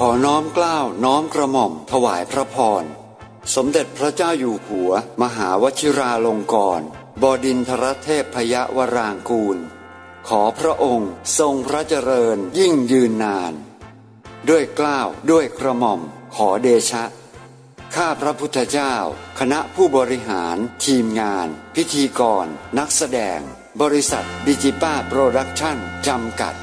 ขอน้อมเกล้าน้อมกระหม่อมถวายพระพร สมเด็จพระเจ้าอยู่หัว มหาวชิราลงกรณบดินทรเทพยวรางกูร ขอพระองค์ทรงพระเจริญยิ่งยืนนาน ด้วยเกล้าด้วยกระหม่อมขอเดชะ ข้าพระพุทธเจ้า คณะผู้บริหาร ทีมงาน พิธีกร นักแสดง บริษัทดิจิป้าโปรดักชั่นจำกัด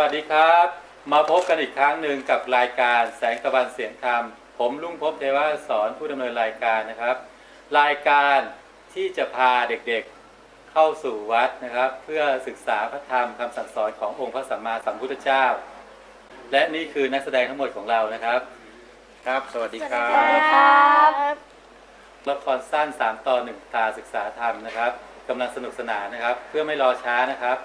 วัสดีครับ มาพบกันอีกครั้งหนึ่งกับรายการแสงตะวันเสียงธรรม ผมลุงพบเทวาสอนผู้ดำเนินรายการนะครับ รายการที่จะพาเด็กๆเข้าสู่วัดนะครับ เพื่อศึกษาพระธรรมคำสั่งสอนขององค์พระสัมมาสัมพุทธเจ้า และนี่คือนักแสดงทั้งหมดของเรานะครับ ครับ สวัสดีครับละครสั้น 3 ตอนหนึ่งตาศึกษาธรรมนะครับกำลังสนุกสนานนะครับ เพื่อไม่รอช้านะครับ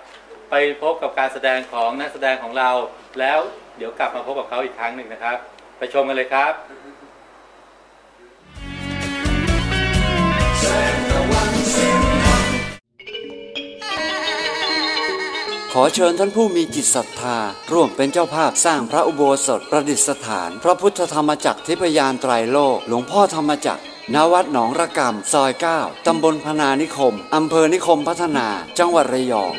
ไปพบกับการแสดงของนักแสดงของเรา แล้วเดี๋ยวกลับมาพบกับเขาอีกครั้งหนึ่งนะครับ ไปชมกันเลยครับขอเชิญท่านผู้มีจิตศรัทธา ร่วมเป็นเจ้าภาพสร้างพระอุโบสถประดิษฐาน พระพุทธธรรมจักรทิพยานไตรโลก หลวงพ่อธรรมจักรณวัดหนองระกำซอย 9 ตำบลพนานิคม อำเภอนิคมพัฒนา จังหวัดระยอง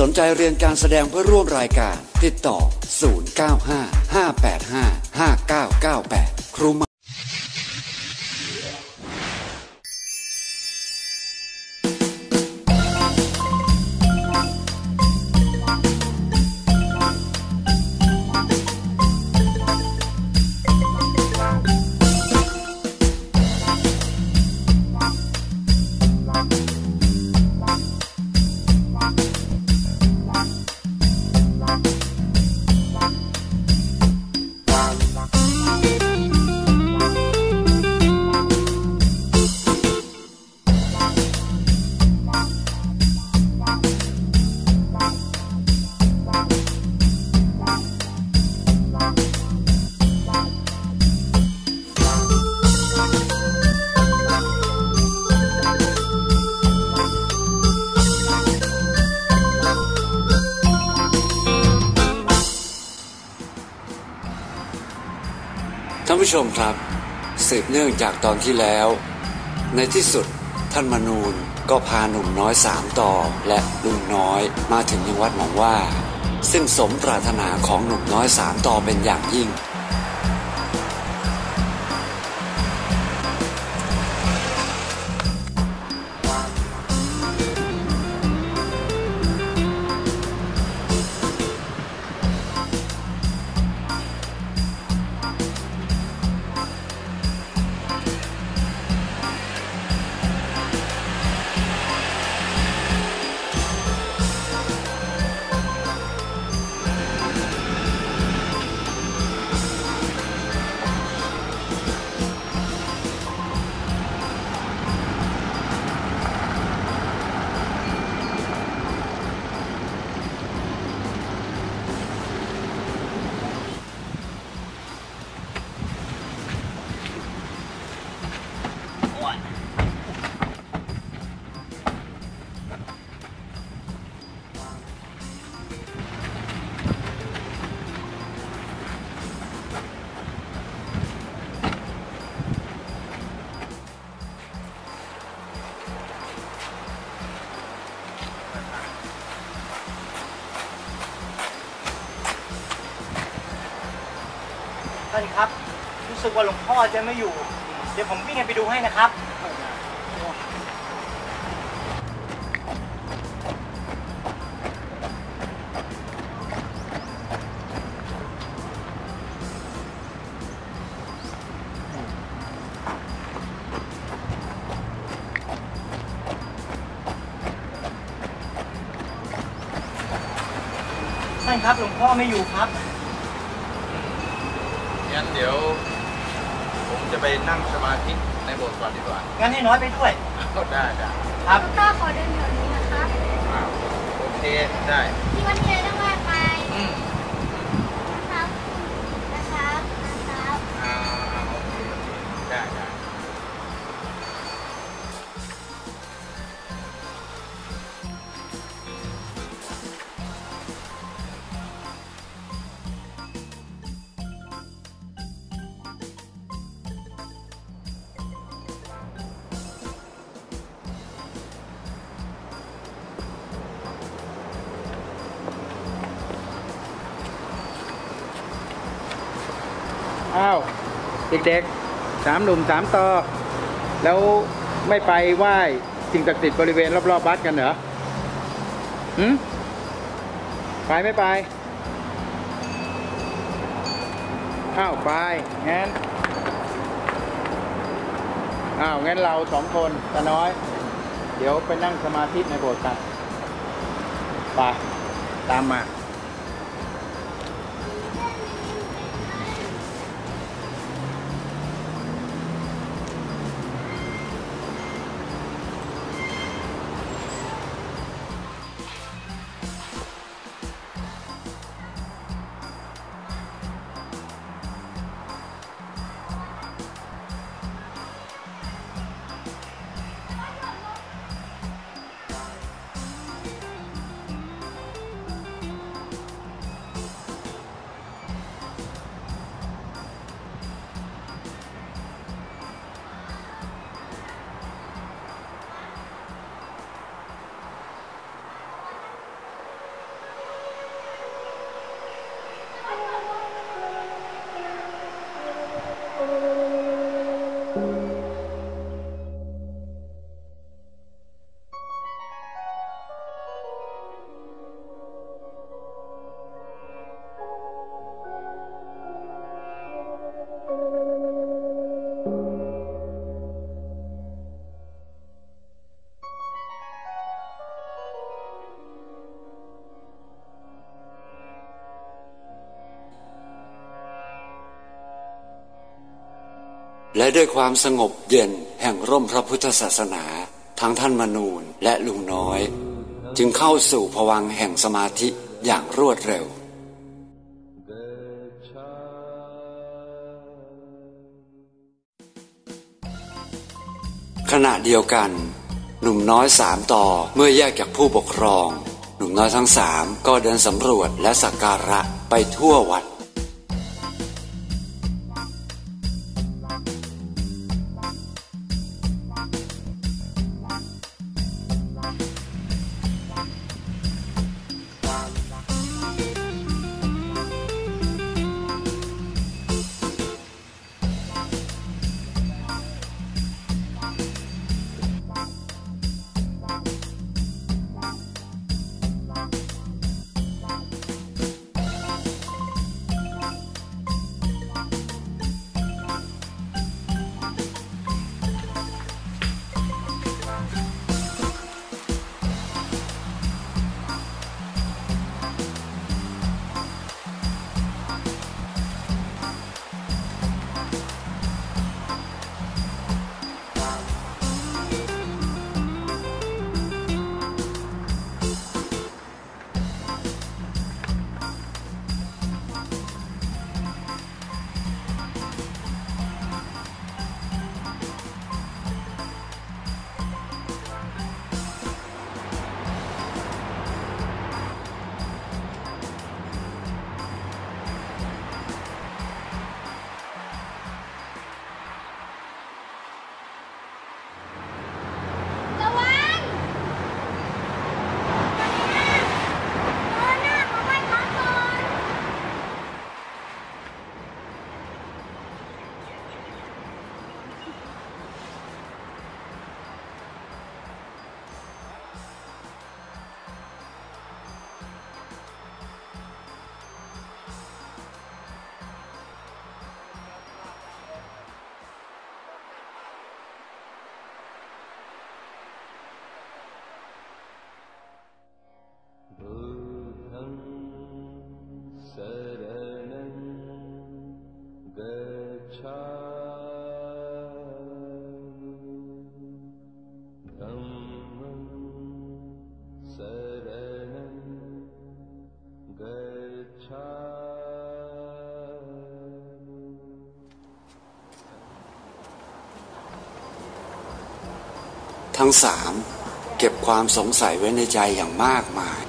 สนใจเรียนการแสดงเพื่อร่วมรายการ ติดต่อ 095 585 5998 ครู ผู้ชมครับ สืบเนื่องจากตอนที่แล้ว ในที่สุดท่านมนูนก็พาหนุ่มน้อยสามต่อและลุงน้อยมาถึงยังวัดหนองว่า ซึ่งสมปรารถนาของหนุ่มน้อยสามต่อเป็นอย่างยิ่ง ดูให้นะครับ ท่านครับหลวงพ่อไม่อยู่ครับ งั้นเดี๋ยว ผมจะไปนั่งสมาธิ ในโบสถ์ก่อนดีกว่างั้นให้น้อยไปด้วยก็ได้ได้ครับหลวงพ่อขอเดินแถวนี้นะครับอ้าวโอเคได้ ด็กๆสามหนุ่มสามตอแล้วไม่ไปไหว้สิ่งศักดิ์สิทธิ์บริเวณรอบๆวัดกันเหรอหืมไปไม่ไปอ้าวไปงั้นอ้าวงั้นเราสองคนตาน้อย เดี๋ยวไปนั่งสมาธิในโบสถ์กันไปตามมา และด้วยความสงบเย็นแห่งร่มพระพุทธศาสนา ทั้งท่านมนูนและลุงน้อย จึงเข้าสู่ภวังแห่งสมาธิอย่างรวดเร็วขณะเดียวกัน หนุ่มน้อยสามต่อเมื่อแยกจากผู้ปกครอง หนุ่มน้อยทั้งสามก็เดินสำรวจและสักการะไปทั่ววัด ทั้งสามเก็บความสงสัยไว้ในใจอย่างมากมาย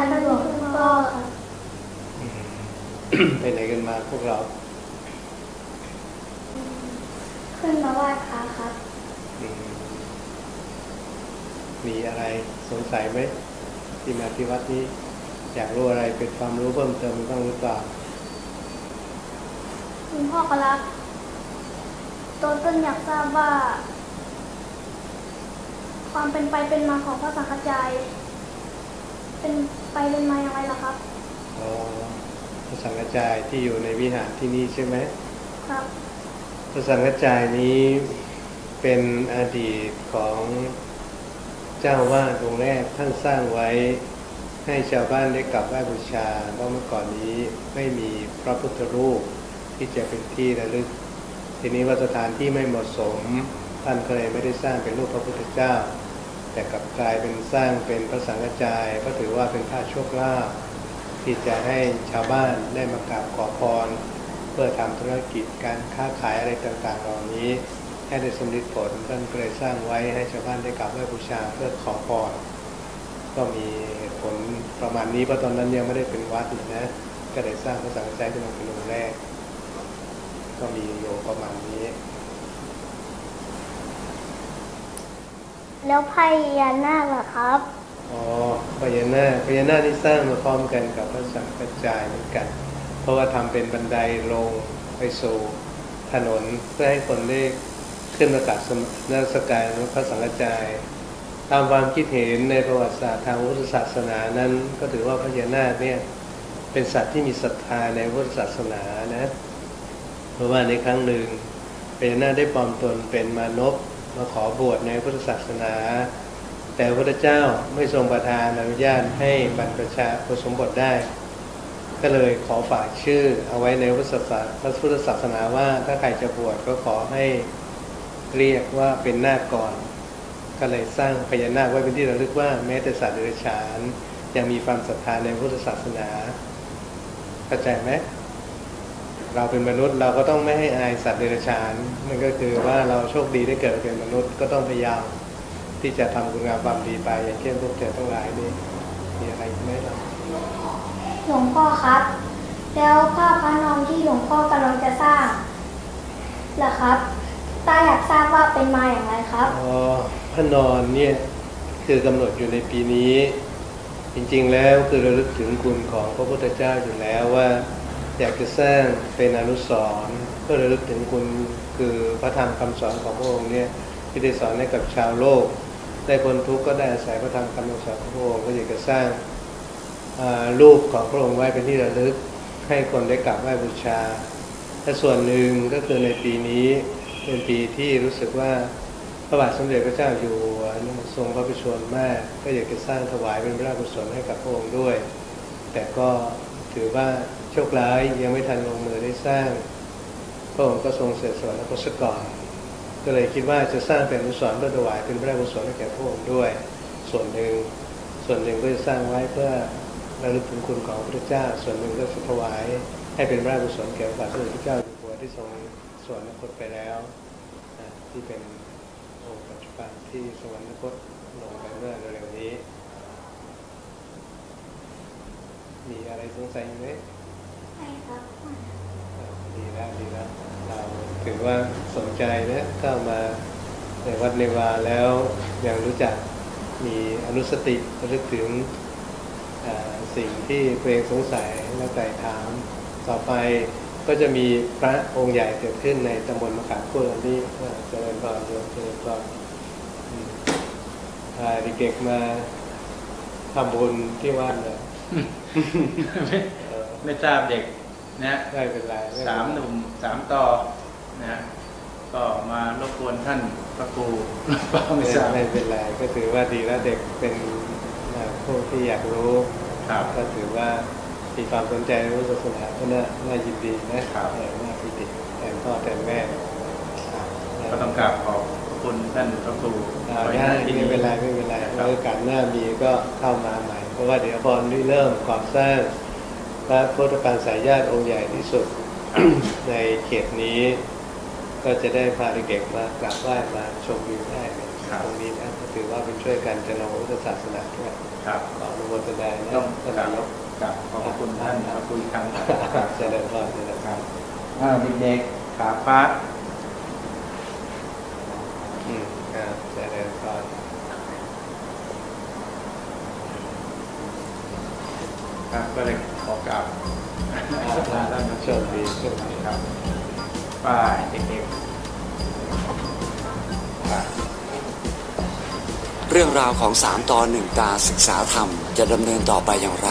สการท่านหลวงพ่อครับไปไหนกันมาพวกเรา ขึ้นมาไหว้พระครับอืมมีอะไรสงสัยไหมที่มาที่วัดนี้อยากรู้อะไรเป็นความรู้เพิ่มเติมบ้างหรือเปล่าคุณพ่อครับตัวต้นอยากทราบว่า ความเป็นไปเป็นมาของพระสังฆจายเป็น ไปเป็นมาอย่างไรล่ะครับอ๋อพระสังฆจายที่อยู่ในวิหารที่นี่ใช่ไหมครับพระสังฆจายนี้เป็นอดีตของเจ้าวาดองค์แรกท่านสร้างไว้ให้ชาวบ้านได้กลับไหว้บูชาเพราะเมื่อก่อนนี้ไม่มีพระพุทธรูปที่จะเป็นที่ระลึก ทีนี้ว่าสถานที่ไม่เหมาะสม ท่านก็เลยไม่ได้สร้างเป็นรูปพระพุทธเจ้า แต่กลับกลายเป็นสร้างเป็นพระสังฆจายก็ถือว่าเป็นท่าโชคลาภที่จะให้ชาวบ้านได้มากราบขอพร เพื่อทำธุรกิจการค้าขายอะไรต่างๆเหล่านี้ ให้ได้สำเร็จผลท่านก็เลยสร้างไว้ให้ชาวบ้านได้กราบไหว้บูชาเพื่อขอพรก็มีผลประมาณนี้เพราะตอนนั้นยังไม่ได้เป็นวัดเลยนะ ก็เลยสร้างพระสังฆจายขึ้นมาเป็นองค์แรก ก็มีโยประมาณนี้ แล้วพญานาคล่ะครับ อ๋อพญานาคพญานาคที่สร้างมาพร้อมกันกับพระสังฆจายเหมือนกัน เพราะว่าทำเป็นบันไดลงไปสู่ถนนเพื่อให้คนได้ขึ้นมากราบสมนมัสการพระสังฆจายตามความคิดเห็นในประวัติศาสตร์ทางพุทธศาสนานั้น ก็ถือว่าพญานาคเนี่ยเป็นสัตว์ที่มีศรัทธาในพุทธศาสนานะ เพราะว่าในครั้งหนึ่งพญานาคได้ปลอมตนเป็นมานพ มาขอบวชในพุทธศาสนา แต่พระเจ้าไม่ทรงประทานอนุญาตให้บรรพชาอุสมบทได้ ก็เลยขอฝากชื่อเอาไว้ในพุทธศาสนาพระพุทธศาสนาว่าถ้าใครจะบวชก็ขอให้เรียกว่าเป็นนาคก่อน ก็เลยสร้างพญานาคไว้เป็นที่ระลึกว่าแม้แต่สัตว์เดรัจฉานยังมีความศรัทธาในพุทธศาสนาเข้าใจไหม เราเป็นมนุษย์เราก็ต้องไม่ให้อายสัตว์เดรัจฉานนั่นก็คือว่าเราโชคดีได้เกิดเป็นมนุษย์ก็ต้องพยายามที่จะทำคุณงามความดีไปอย่างเช่นพวกเธอทั้งหลายนี่มีอะไรอีกไหมล่ะหลวงพ่อครับ แล้วภาพพระนอมที่หลวงพ่อกำลังจะสร้างล่ะครับตาอยากทราบว่าเป็นมาอย่างไรครับอ๋อพระนอนเนี่ยคือกำหนดอยู่ในปีนี้ จริงๆแล้วคือระลึกถึงคุณของพระพุทธเจ้าอยู่แล้วว่า อยากจะสร้างเป็นอนุสรณ์เพื่อระลึกถึงคุณคือพระธรรมคำสอนของพระองค์เนี่ยที่ได้สอนให้กับชาวโลก ได้พ้นทุกข์ก็ได้อาศัยพระธรรมคำสอนของพระองค์ก็อยากจะสร้างรูปของพระองค์ไว้เป็นที่ระลึกให้คนได้กราบไหว้บูชาและส่วนหนึ่งก็คือในปีนี้เป็นปีที่รู้สึกว่าพระบาทสมเด็จพระเจ้าอยู่หัวทรงพระประชวรมาก ก็อยากจะสร้างถวายเป็นพระราชกุศลให้กับพระองค์ด้วย แต่ก็ถือว่า โชคร้ายยังไม่ทันลงมือได้สร้างพระองค์ก็ทรงเสียสละพระสก่อนก็เลยคิดว่าจะสร้างเป็นอนุสรณ์เพื่อถวายเป็นพระบุศลให้แก่พระองค์ด้วย ส่วนหนึ่งส่วนหนึ่งก็จะสร้างไว้เพื่อระลึกถึงคุณของพระพุทธเจ้า ส่วนหนึ่งก็จะถวายให้เป็นพระบุศลแก่พระบาทสมเด็จพระเจ้าอยู่หัวที่ทรงสวรรคตไปแล้วที่เป็นองค์ปัจจุบันที่สวรรคตลงไปเมื่อเร็วๆนี้ มีอะไรสงสัยไหม ดีแล้วดีแล้วเราถือว่าสนใจนะเข้ามาในวัดในวาแล้วยังรู้จักมีอนุสติระลึกถึงสิ่งที่ตัวเองสงสัยและไต่ถาม ต่อไปก็จะมีพระองค์ใหญ่เกิดขึ้นในตำบลมะขามพูดอันนี้อ่าเจริญพรโยมเจริญพรอืมพาเด็กๆมาทำบุญที่วัดเลย ไม่ทราบเด็กนะไม่เป็นไรไเป็ไรสามหนุ่มสามต่อนะก็มารบกวนท่านพระครูเปล่าไม่ไม่ทราบไม่เป็นไรก็ถือว่าดีแล้วเด็กเป็นเอ่อผู้ที่อยากรู้ครับก็ถือว่ามีความสนใจในพุทธศาสนาก็น่าน่ายินดีนะครับเออน่าปิติแทนพ่อแทนแม่ครับก็ต้องกราบขอบคุณท่านพระครูอ่าขอให้ได้ท่านที่ไม่เป็นไรไม่เป็นไรครัแล้บวโอกาสหน้ามีก็เข้ามาใหม่ เพราะว่าเดี๋ยวพอนี้เริ่มก่อสร้างพ ระพุทธปางสายญาติองค์ใหญ่ที่สุดในเขตนี้ ก็จะได้พาเด็กๆมากราบไหว้มาชมวิวได้ในตรงนี้นะก็ถือว่าเป็นช่วยกันจะนำพุทธศาสนาด้วยครับขออนุโมทนานะต้องท่านกราบนายกกราบขอบพระคุณท่านพระครูอีกครั้งเจริญพรเจริญพรอ่าเด็กๆขาฟ้าอืมครับเจริญพรครับก็เลย ขอกราบท่านโชคดีโชคดีครับป้ายเด็กๆป้ายเรื่องราวของสามตอนหนึ่งตาศึกษาธรรมจะดำเนินต่อไปอย่างไร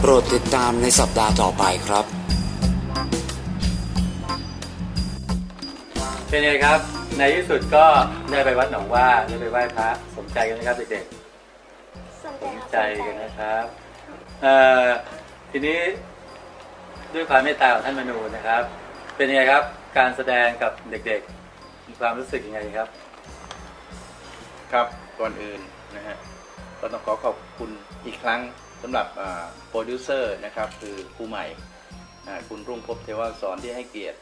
โปรดติดตามในสัปดาห์ต่อไปครับเป็นไงครับ ในที่สุดก็ได้ไปวัดหนองว่าได้ไปไหว้พระสมใจกันนะครับเด็กสนๆใจสมครับใจกันนะครับเอ่อ ทีนี้ด้วยความเมตตาของท่านมนูนะครับ เป็นยังไงครับ การแสดงกับเด็กๆ มีความรู้สึกยังไงครับ ครับก่อนอื่นนะฮะก็ต้องขอขอบคุณอีกครั้งสำหรับโปรดิวเซอร์นะครับ คือครูใหม่คุณรุ่งภพเทวสอนที่ให้เกียรติ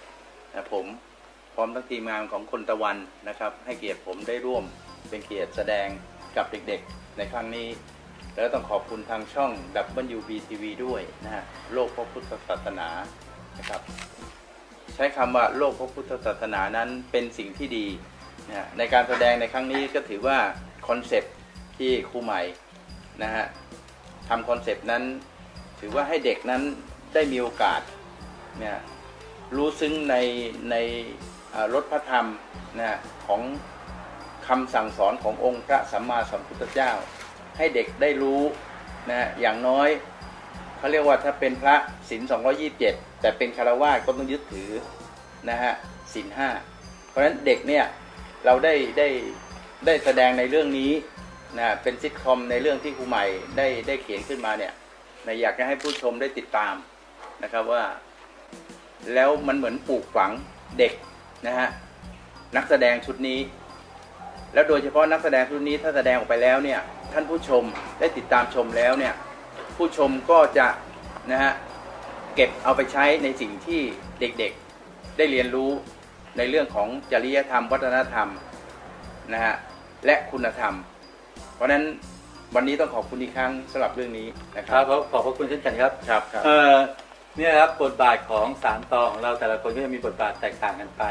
ผมพร้อมทั้งทีมงานของคนตะวันนะครับ ให้เกียรติผมได้ร่วมเป็นเกียรติแสดงกับเด็กๆ ในครั้งนี้ แล้วต้องขอบคุณทางช่อง WBTV ด้วยนะฮะโลกพระพุทธศาสนานะครับ ใช้คำว่าโลกพระพุทธศาสนานั้นเป็นสิ่งที่ดีนะในการแสดงในครั้งนี้ก็ถือว่า concept ที่ครูใหม่นะฮะทำ concept นั้น ถือว่าให้เด็กนั้นได้มีโอกาสเนี่ยรู้ซึ้งในในรถพระธรรมนะของคำสั่งสอนขององค์พระสัมมาสัมพุทธเจ้า ให้เด็กได้รู้นะฮะอย่างน้อยเขาเรียกว่าถ้าเป็นพระศีล227 แต่เป็นคารวาสก็ต้องยึดถือนะฮะศีลห้าเพราะฉะนั้นเด็กเนี่ยเราได้ได้ได้แสดงในเรื่องนี้นะเป็นซิทคอมในเรื่องที่ครูใหม่ได้ได้เขียนขึ้นมาเนี่ยนะอยากจะให้ผู้ชมได้ติดตามนะครับว่า แล้วมันเหมือนปลูกฝังเด็กนะฮะนักแสดงชุดนี้ แล้วโดยเฉพาะนักแสดงชุดนี้ถ้าแสดงออกไปแล้วเนี่ย ท่านผู้ชมได้ติดตามชมแล้วเนี่ยผู้ชมก็จะนะฮะเก็บเอาไปใช้ในสิ่งที่เด็กๆได้เรียนรู้ในเรื่องของจริยธรรม วัฒนธรรมนะฮะและคุณธรรม เพราะฉะนั้นวันนี้ต้องขอบคุณอีกครั้งสำหรับเรื่องนี้นะคครัรับบ ขอขอบพระคุณเช่นกันครับครับครับ เอ่อเนี่ยครับบทบาทของสามตอของเราแต่ละคนก็จะมีบทบาทแตกต่างกันไป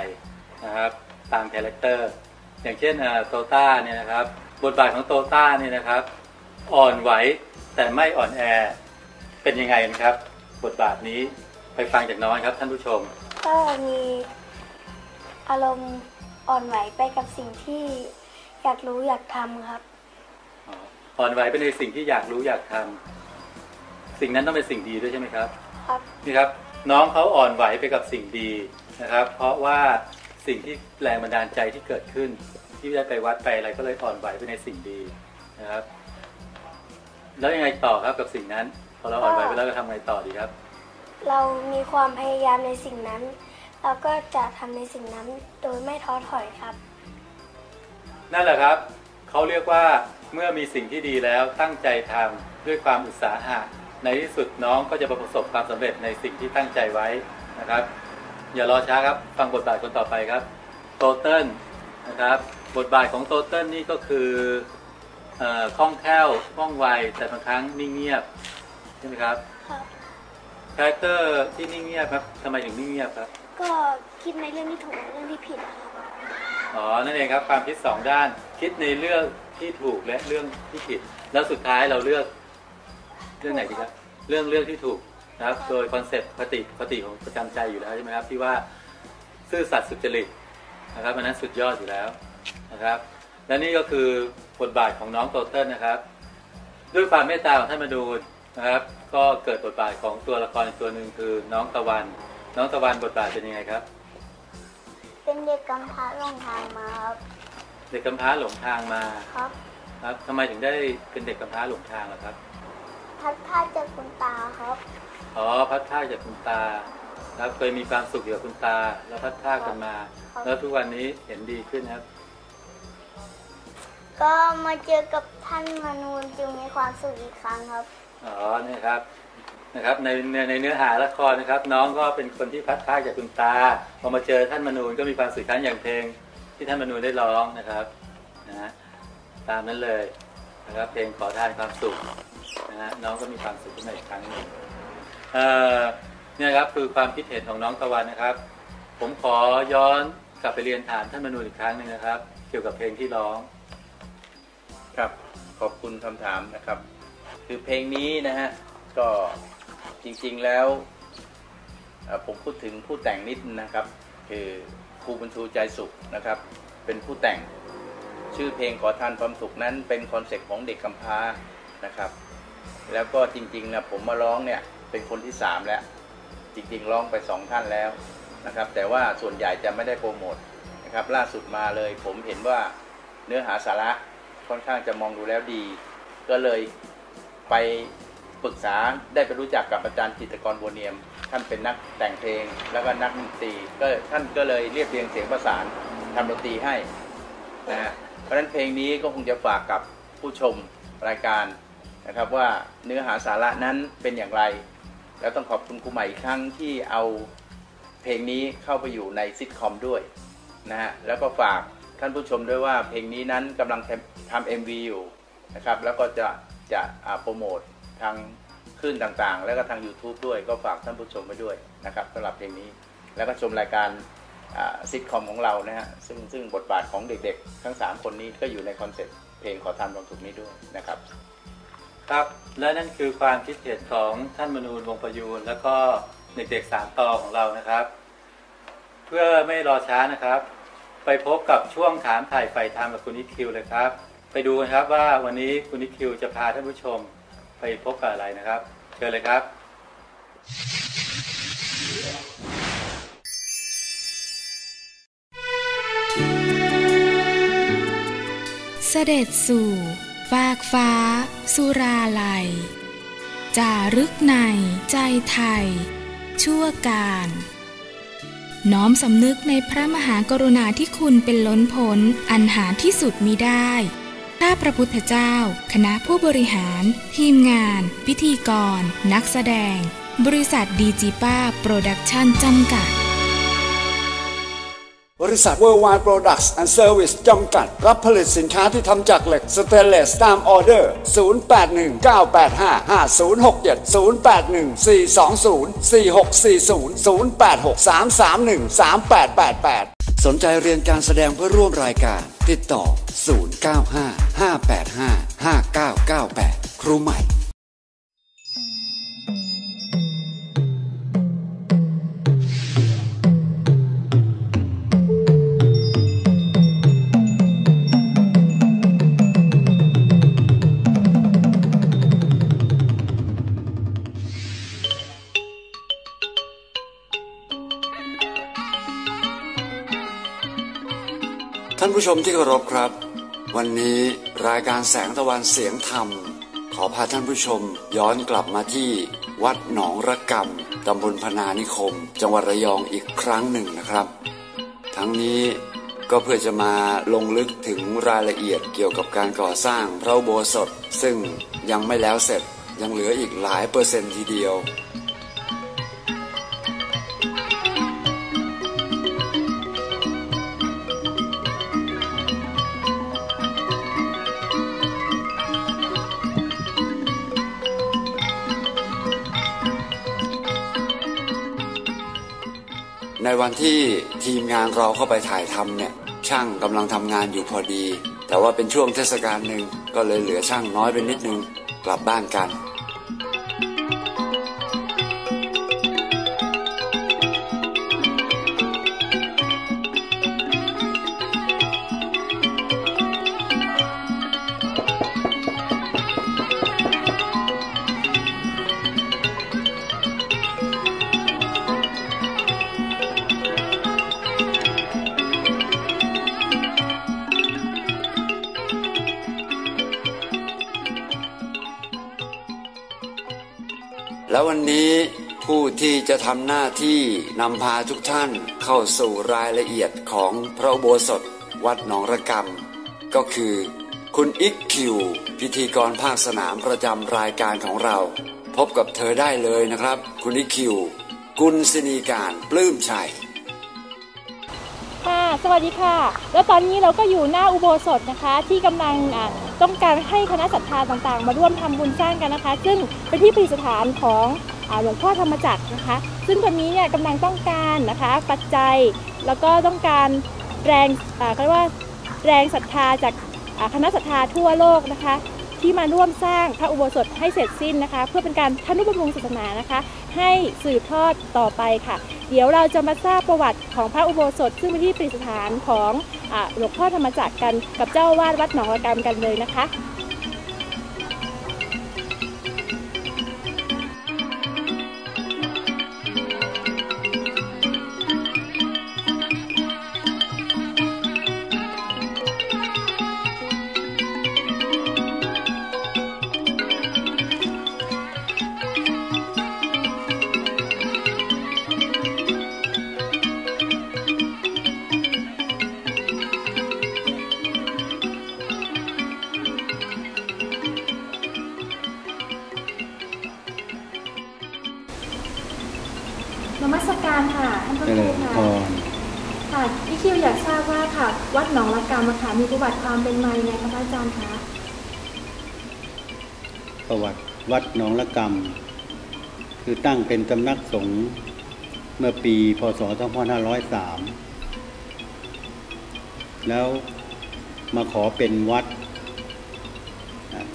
นะครับตาม character อย่างเช่นเอ่อโตต้าเนี่ยนะครับ บทบาทของโตต้าเนี่ยนะครับ อ่อนไหวแต่ไม่อ่อนแอ เป็นยังไงกันครับ บทบาทนี้ไปฟังจากน้องครับท่านผู้ชม ก็มีอารมณ์อ่อนไหวไปกับสิ่งที่อยากรู้อยากทำครับ อ่อนไหวเป็นในสิ่งที่อยากรู้อยากทำสิ่งนั้นต้องเป็นสิ่งดีด้วยใช่ไหมครับ ครับ นี่ครับน้องเขาอ่อนไหวไปกับสิ่งดีนะครับ เพราะว่าสิ่งที่แรงบันดาลใจที่เกิดขึ้น ที่ได้ไปวัดไปอะไรก็เลยอ่อนไหวไปในสิ่งดีนะครับ แล้วยังไงต่อครับกับสิ่งนั้น พอเราอ่อนไหวไปแล้วก็ทำไงต่อดีครับ เรามีความพยายามในสิ่งนั้น เราก็จะทำในสิ่งนั้นโดยไม่ท้อถอยครับ นั่นแหละครับเขาเรียกว่าเมื่อมีสิ่งที่ดีแล้วตั้งใจทำด้วยความอุตสาหะในที่สุดน้องก็จะประสบความสำเร็จในสิ่งที่ตั้งใจไว้นะครับ อย่ารอช้าครับ ฟังบทบาทคนต่อไปครับโตเติ้ลนะครับ บทบาทของโตเติ้ลนี่ก็คือเอ่อคล่องแคล่วว่องไวแต่บางครั้งนิ่งเงียบใช่ไหมครับครับ character ที่นิ่งเงียบครับทำไมถึงนิ่งเงียบครับ ก็คิดในเรื่องที่ถูกและเรื่องที่ผิดอะครับอ๋อนั่นเองครับความคิดสองด้าน คิดในเรื่องที่ถูกและเรื่องที่ผิด แล้วสุดท้ายเราเลือก เรื่องไหนดีครับ เรื่องเรื่องที่ถูกนะครับ โดย concept คติคติของประจำใจอยู่แล้วใช่ไหมครับที่ว่าซื่อสัตย์สุจริตนะครับมันนั้นสุดยอดอยู่แล้ว นะครับ และนี่ก็คือบทบาทของน้องโตเติ้ลนะครับ ด้วยความเมตตาของท่านมาดูลนะครับ ก็เกิดบทบาทของตัวละครอีกตัวหนึ่งคือน้องตะวัน น้องตะวันบทบาทเป็นยังไงครับ เป็นเด็กกำพร้าลงทางมาครับ เด็กกำพร้าหลงทางมาครับ ครับทำไมถึงได้เป็นเด็กกำพร้าหลงทางล่ะครับ พัดพลาดจากคุณตาครับอ๋อพัดพรากจากคุณตาครับเคยมีความสุขอยู่กับคุณตา แล้วพัดพรากกันมาครับแล้วทุกวันนี้เห็นดีขึ้นครับ ก็มาเจอกับท่านมนูนจึงมีความสุขอีกครั้งครับ อ๋อเนี่ยครับนะครับในในในเนื้อหาละครนะครับ น้องก็เป็นคนที่พัดพากจากคุณตาพอมาเจอท่านมนูนก็มีความสุขครั้งอย่างเพลง ที่ท่านมนูนได้ร้องนะครับนะฮะตามนั้นเลยนะครับเพลงขอทานความสุขนะฮะน้องก็มีความสุขขึ้นมาอีกครั้งหนึ่งเอ่อเนี่ยครับคือความคิดเห็นของน้องตะวันนะครับ ผมขอย้อนกลับไปเรียนถามท่านมนูนอีกครั้งหนึ่งนะครับ เกี่ยวกับเพลงที่ร้อง ครับขอบคุณคำถามนะครับ คือเพลงนี้นะฮะก็จริงๆแล้วผมพูดถึงผู้แต่งนิดนะครับ คือครูบรรชูใจสุขนะครับ เป็นผู้แต่งชื่อเพลงขอทานความสุขนั้นเป็น concept ของเด็กกำพร้านะครับ แล้วก็จริงๆนะผมมาร้องเนี่ยเป็นคนที่สามแล้ว จริงๆร้องไปสองท่านแล้วนะครับ แต่ว่าส่วนใหญ่จะไม่ได้โปรโมทนะครับล่าสุดมาเลยผมเห็นว่าเนื้อหาสาระ ค่อนข้างจะมองดูแล้วดี ก็เลยไปปรึกษาได้ไปรู้จักกับอาจารย์จิตกรบัวเนียม ท่านเป็นนักแต่งเพลงแล้วก็นักดนตรีก็ท่านก็เลยเรียบเรียงเสียงประสานทำดนตรีให้นะฮะเพราะฉะนั้นเพลงนี้ก็คงจะฝากกับผู้ชมรายการนะครับว่าเนื้อหาสาระนั้นเป็นอย่างไร แล้วต้องขอบคุณครูใหม่อีกครั้งที่เอาเพลงนี้เข้าไปอยู่ในซิทคอมด้วยนะฮะแล้วก็ฝากท่านผู้ชมด้วยว่าเพลงนี้นั้นกำลัง ทำเอ็มวีอยู่นะครับ แล้วก็จะจะโปรโมททางคลื่นต่างๆ แล้วก็ทาง YouTube ด้วยก็ฝากท่านผู้ชมไว้ด้วยนะครับสำหรับเพลงนี้แล้วก็ชมรายการซิทคอมของเรานะฮะซึ่งซึ่งบทบาทของเด็กๆ ทั้ง 3 คนนี้ก็อยู่ใน concept เพลงขอทำความสุขนี้ด้วยนะครับ ครับและนั่นคือความคิดเห็นของท่านมนูนวงประยูนแล้วก็เด็กๆสามต่อของเรานะครับ เพื่อไม่รอช้านะครับ ไปพบกับช่วงถามไถ่ใฝ่ธรรมกับคุณนิคิวเลยครับ ไปดูกันครับว่าวันนี้คุณนิคิวจะพาท่านผู้ชมไปพบกับอะไรนะครับ เชิญเลยครับ เสด็จสู่ฟากฟ้า สุราลัย จารึกในใจไทย ชั่วการ น้อมสำนึกในพระมหากรุณาธิคุณเป็นล้นพ้นอันหาที่สุดมิได้ ข้าพระพุทธเจ้า คณะผู้บริหาร ทีมงาน พิธีกร นักแสดง บริษัทดีจีป้าโปรดักชั่นจำกัด บริษัท Worldwide Products and Service จำกัด รับผลิตสินค้าที่ทำจากเหล็กสเตนเลสตามออเดอร์ 0815-067 0814204640 086-331-3888 สนใจเรียนการแสดงเพื่อร่วมรายการ ติดต่อ 095-585-5998 ครูใหม่ ท่านผู้ชมที่เคารพครับ วันนี้รายการแสงตะวันเสียงธรรม ขอพาท่านผู้ชมย้อนกลับมาที่วัดหนองระกำตำบลพนานิคม จังหวัดระยองอีกครั้งหนึ่งนะครับ ทั้งนี้ก็เพื่อจะมาลงลึกถึงรายละเอียดเกี่ยวกับการก่อสร้างพระโบสถซึ่งยังไม่แล้วเสร็จยังเหลืออีกหลายเปอร์เซ็นต์ทีเดียว ในวันที่ทีมงานเราเข้าไปถ่ายทำเนี่ยช่างกำลังทำงานอยู่พอดี แต่ว่าเป็นช่วงเทศกาลหนึ่งก็เลยเหลือช่างน้อยไปนิดนึงกลับบ้านกัน ที่จะทำหน้าที่นำพาทุกท่านเข้าสู่รายละเอียดของพระอุโบสถวัดหนองระกำก็คือ คุณอิกคิว พิธีกรภาคสนามประจำรายการของเรา พบกับเธอได้เลยนะครับ คุณอิกคิว กุลศินีการปลื้มชัยค่ะสวัสดีค่ะ แล้วตอนนี้เราก็อยู่หน้าอุโบสถนะคะ ที่กำลังอะต้องการให้คณะศรัทธาต่างๆ มาร่วมทำบุญสร้างกันนะคะ ซึ่งเป็นที่ประดิษฐานของ หลวงพ่อธรรมจักรนะคะ ซึ่งตอนนี้เนี่ยกำลังต้องการนะคะปัจจัยแล้วก็ต้องการแรงเขาเรียกว่าแรงศรัทธาจากคณะศรัทธาทั่วโลกนะคะ ที่มาร่วมสร้างพระอุโบสถให้เสร็จสิ้นนะคะ เพื่อเป็นการทนุบำรุงศาสนานะคะ ให้สืบทอดต่อไปค่ะ เดี๋ยวเราจะมาทราบประวัติของพระอุโบสถ ซึ่งเป็นที่ประดิษฐานของหลวงพ่อธรรมจักรกันกับเจ้าวาดวัดหนองระกำกันเลยนะคะ ติความเป็นมายังไงคะพระอาจารย์คะประวัติวัดหนองละกำคือตั้งเป็นสำนักสงฆ์เมื่อปีพศ 2503 แล้วมาขอเป็นวัด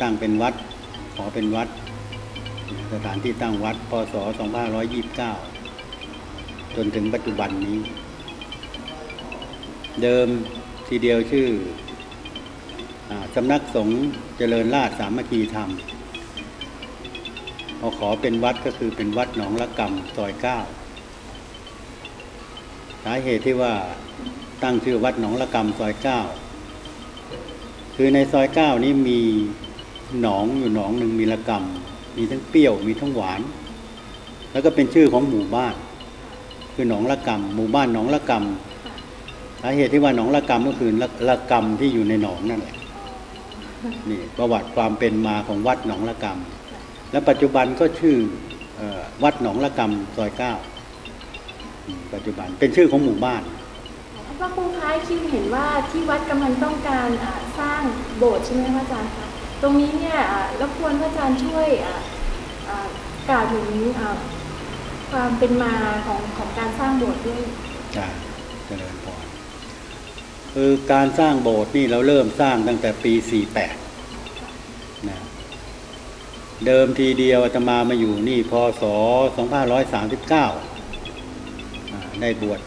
ตั้งเป็นวัด ขอเป็นวัด สถานที่ตั้งวัด พศ 2529 จนถึงปัจจุบันนี้ เดิมทีเดียวชื่อ สำนักสงฆ์เจริญราชสามัคคีธรรมพอขอเป็นวัดก็คือเป็นวัดหนองละกำซอยเก้าสาเหตุที่ว่าตั้งชื่อวัดหนองละกำซอยเก้าคือในซอยเก้านี้มีหนองอยู่หนองหนึ่งมีละกำมีทั้งเปรี้ยวมีทั้งหวาน แล้วก็เป็นชื่อของหมู่บ้าน คือหนองละกำหมู่บ้านหนองละกำสาเหตุที่ว่าหนองละกำก็คือละละกำที่อยู่ในหนองนั่นแหละ นี่ประวัติความเป็นมาของวัดหนองละกำและปัจจุบันก็ชื่อเออวัดหนองละกำซอยเก้าอืมปัจจุบันเป็นชื่อของหมู่บ้านท่านพระครูคะคิวเห็นว่าที่วัดกำลังต้องการอ่าสร้างโบสถ์ใช่ไหมคะอาจารย์คะตรงนี้เนี่ยอ่ารบกวนพระอาจารย์ช่วยอ่าอ่ากล่าวถึงอ่าความเป็นมาของของการสร้างโบสถ์ด้วยจ้าเจริญพร คือการสร้างโบสถ์นี่เราเริ่มสร้างตั้งแต่ปี 48นะเดิมทีเดียวอาตมามาอยู่นี่พศ 2539 ได้บวช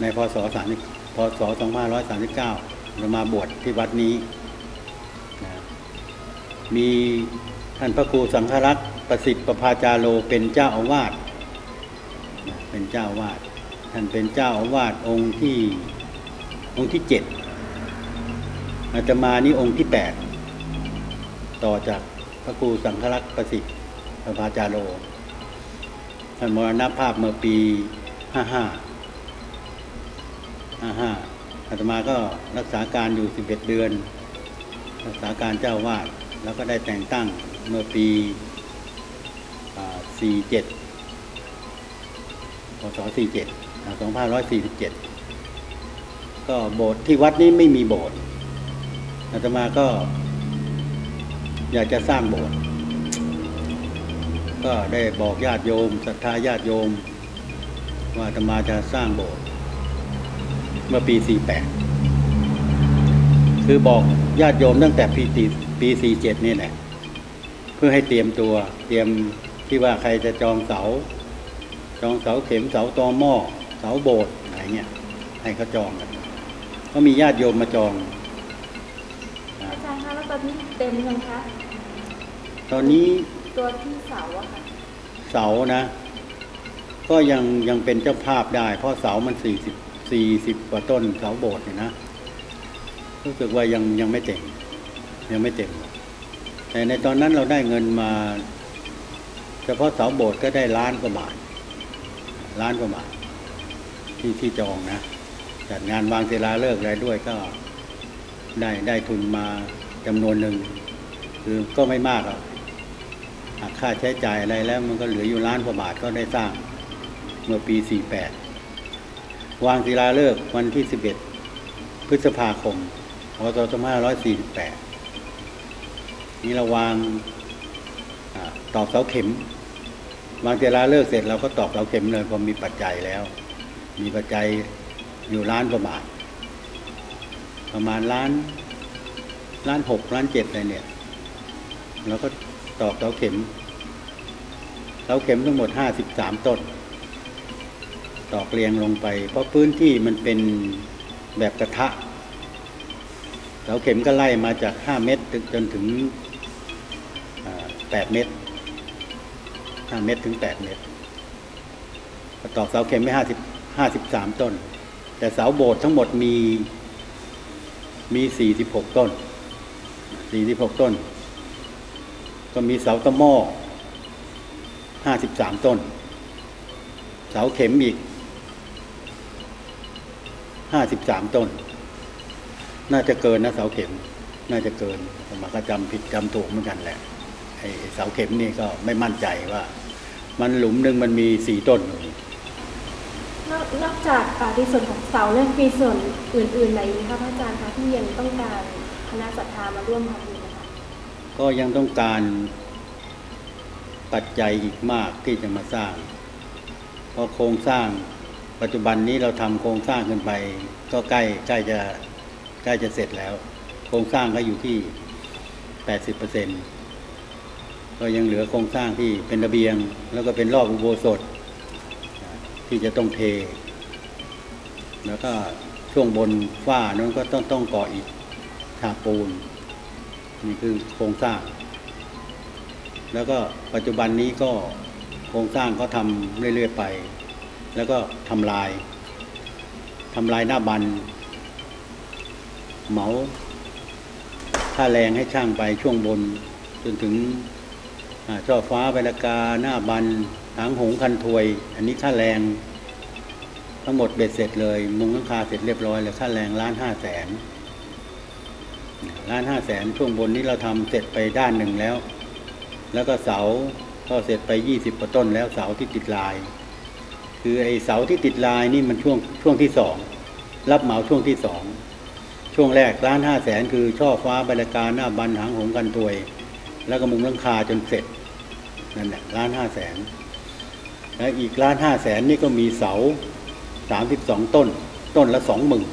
ในพศ30พศ 2539เรามาบวชที่วัดนี้นะมีท่านพระครูสังฆรักษ์ประสิทธิ์ประภาจาโลเป็นเจ้าอาวาสนะเป็นเจ้าอาวาสท่านเป็นเจ้าอาวาสองค์ที่ องค์ที่เจ็ดอาตมานี่องค์ที่แปดต่อจากพระครูสังฆรักษ์ประสิทธิ์พระพาจาโลท่านมรณภาพเมื่อปีห้าห้าห้าห้าอาตมาก็รักษาการอยู่สิบเอ็ดเดือน รักษาการเจ้าวาสแล้วก็ได้แต่งตั้งเมื่อปีสี่เจ็ดพศ47 2547 ก็โบสถ์ที่วัดนี้ไม่มีโบสถ์อาตมาก็ อยากจะสร้างโบสถ์ก็ได้บอกญาติโยมศรัทธาญาติโยม ว่าอาตมาจะสร้างโบสถ์เมื่อปี 48 คือบอกญาติโยมตั้งแต่ปีปี 47 นี่แหละเพื่อให้เตรียมตัว เตรียมที่ว่าใครจะจองเสา จองเสาเข็มเสาตอหม้อเสาโบสถ์อะไรเงี้ยให้เขาจองกัน ก็มีญาติโยมมาจอง อาจารย์คะแล้วตอนนี้เต็มยังคะ ตอนนี้ตัวที่เสาอะค่ะ เสานะ ก็ยังยังเป็นเจ้าภาพได้ เพราะเสามันสี่สิบสี่สิบกว่าต้นเสาโบสถ์เนี่ยนะ รู้สึกว่ายังยังไม่เต็ม ยังไม่เต็ม แต่ในตอนนั้นเราได้เงินมา เฉพาะเสาโบสถ์ก็ได้ล้านกว่าบาท ล้านกว่าบาทที่ที่จองนะ จัดงานวางศิลาฤกษ์อะไรด้วยก็ได้ได้ทุนมาจำนวนหนึ่งคือก็ไม่มากอะหักค่าใช้จ่ายอะไรแล้ว มันก็เหลืออยู่ล้านกว่าบาทก็ได้สร้างเมื่อปี 48 วางศิลาฤกษ์วันที่ 11 พฤษภาคมพศ2548 นี่เราวางอตอกเสาเข็ม วางศิลาฤกษ์เสร็จเราก็ตอกเสาเข็มเลยพอมีปัจจัยแล้ว มีปัจจัย อยู่ล้านกว่าบาท ประมาณล้านล้านหกล้านเจ็ดอะไรเนี่ยแล้วก็ตอกเสาเข็มเสาเข็มทั้งหมดห้าสิบสามต้น ตอกเรียงลงไป เพราะพื้นที่มันเป็นแบบกระทะเสาเข็มก็ไล่มาจากห้าเมตรจนถึงแปดเมตรห้าเมตรถึงแปดเมตรตอกเสาเข็มไปห้าสิบห้าสิบสามต้น แต่เสาโบสถ์ทั้งหมดมีมีสี่สิบหกต้นสี่สิบหกต้น ก็มีเสาตะหม้อห้าสิบามต้น เสาเข็มอีกห้าสิบามต้น น่าจะเกินนะเสาเข็ม น่าจะเกินผมมาก็จำผิดจำถูกเหมือนกันแหละไอ้เสาเข็มนี่ก็ไม่มั่นใจว่า มันหลุมหนึ่งมันมีสี่ต้นอยู่ นอกนอกจากอ่าในส่วนของเสาแล้วมีส่วนอื่นๆไหนอีกคะพระอาจารย์คะที่ยังต้องการคณะศรัทธามาร่วมทำบุญนะคะก็ยังต้องการปัจจัยอีกมากที่จะมาสร้างเพราะโครงสร้างปัจจุบันนี้เราทำโครงสร้างขึ้นไป ก็ใกล้ใกล้จะใกล้จะเสร็จแล้ว โครงสร้างก็อยู่ที่ 80%ก็ยังเหลือโครงสร้างที่เป็นระเบียง แล้วก็เป็นรอบอุโบสถ ที่จะต้องเท แล้วก็ช่วงบนฝ้านั้นก็ต้องต้องก่ออีกฉาปูน นี่คือโครงสร้าง แล้วก็ปัจจุบันนี้ก็โครงสร้างเขาทำเรื่อยๆไป แล้วก็ทำลายทำลายหน้าบัน เหมาค่าแรงให้ช่างไปช่วงบน จนถึงช่อฟ้าใบละกาหน้าบัน หางหงคันถวย อันนี้ค่าแรง ทั้งหมดเบ็ดเสร็จเลยมุงหลังคาเสร็จเรียบร้อยเลยค่าแรงล้านห้าแสนล้านห้าแสนช่วงบนนี้เราทำเสร็จไปด้านหนึ่งแล้ว แล้วก็เสาก็เสร็จไปยี่สิบกว่าต้นแล้วเสาที่ติดลาย คือไอ้เสาที่ติดลายนี่มันช่วงช่วงที่สองรับเหมาช่วงที่สองช่วงแรกล้านห้าแสนคือช่อฟ้าบรรยากาหน้าบันหางหงกันตวย แล้วก็มุงลังคาจนเสร็จนั่นแหละล้านห้าแสน แล้วอีกล้านห้าแสนนี่ก็มีเสาสามสิบสองต้น ต้นละสองหมื่น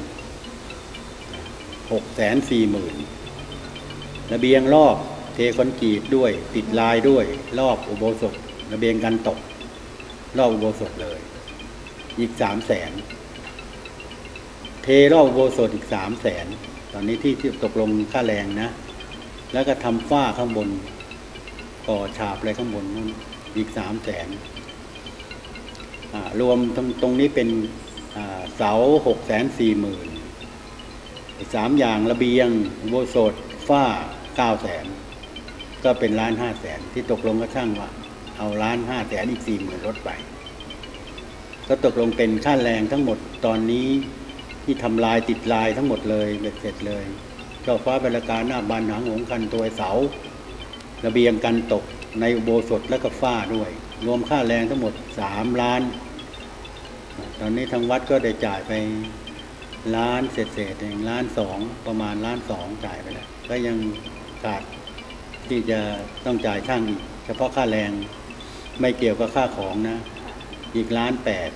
หกแสนสี่หมื่นระเบียงรอบเทคอนกรีตด้วย ติดลายด้วย รอบอุโบสถระเบียงกันตก รอบอุโบสถเลย อีกสามแสนเทรอบอุโบสถอีกสามแสนตอนนี้ที่ที่ตกลงค่าแรงนะ แล้วก็ทำฝ้าข้างบนก่อฉาบอะไรข้างบนนั้นอีกสามแสน รวมตรงตรงนี้เป็นเสาหกแสนสี่หมื่นสามอย่างระเบียงโบสถฝ้าเก้าแสนก็เป็นล้านห้าแสนที่ตกลงก็ช่างว่า เอาล้านห้าแสนอีกสี่หมื่นลดไป ก็ตกลงเป็นค่าแรงทั้งหมดตอนนี้ที่ทำลายติดลายทั้งหมดเลยเสร็จเลยเจ้าฟ้าบรรยากาหน้าบานหางหงคันตัวเสา ระเบียงกันตกในอุโบสถและก็ฝ้าด้วย รวมค่าแรงทั้งหมดสามล้าน ตอนนี้ทางวัดก็ได้จ่ายไปล้านเศษเศษเองล้านสองประมาณล้านสองจ่ายไปแล้ว ก็ยังขาดที่จะต้องจ่ายช่างอีก เฉพาะค่าแรงไม่เกี่ยวกับค่าของนะ อีกล้านแปด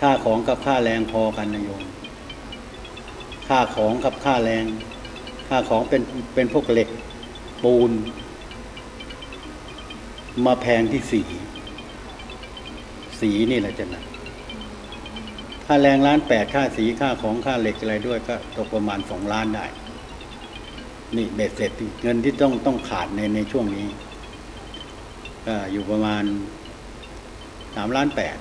ค่าของกับค่าแรงพอกันนะโยมค่าของกับค่าแรง ค่าของเป็นเป็นพวกเหล็กปูน มาแพงที่สี สีนี่แหละจะหนักค่าแรงล้านแปดค่าสีค่าของค่าเหล็กอะไรด้วยก็ตกประมาณสองล้านได้ นี่เบ็ดเสร็จเงินที่ต้องต้องขาดในในช่วงนี้ก็อยู่ประมาณสามล้านแปด